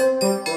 Música